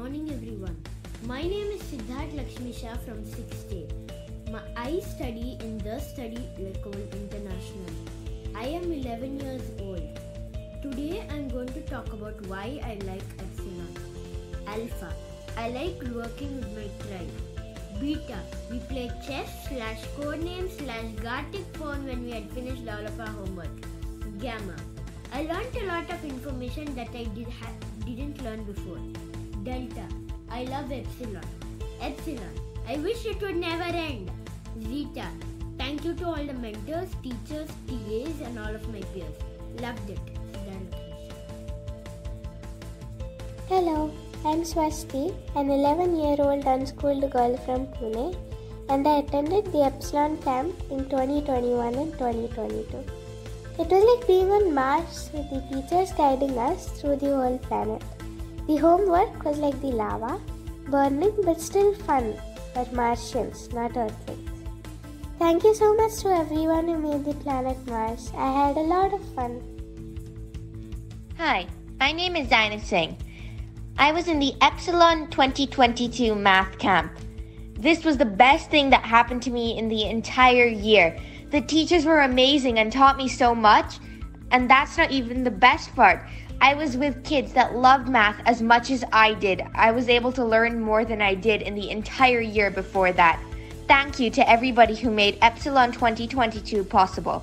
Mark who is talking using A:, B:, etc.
A: morning everyone. My name is Siddharth Lakshmi Shah from 6th day. My, I study in the Study Lekol International. I am 11 years old. Today I am going to talk about why I like Epsilon. Alpha. I like working with my tribe. Beta. We play chess slash codename slash Gartic phone when we had finished all of our homework. Gamma. I learned a lot of information that I did ha- didn't learn before. Delta. I love Epsilon. Epsilon. I wish it would never end. Zeta. Thank you to all the mentors, teachers, TAs, and all of my peers. Loved it.
B: Hello, I'm Swasti, an 11 year old unschooled girl from Pune, and I attended the Epsilon camp in 2021 and 2022. It was like being on Mars with the teachers guiding us through the whole planet. The homework was like the lava, burning but still fun for Martians, not Earthlings. Thank you so much to everyone who made the planet Mars. I had a lot of fun.
C: Hi, my name is Zainab Singh. I was in the Epsilon 2022 math camp. This was the best thing that happened to me in the entire year. The teachers were amazing and taught me so much, and that's not even the best part. I was with kids that loved math as much as I did. I was able to learn more than I did in the entire year before that. Thank you to everybody who made Epsilon 2022 possible.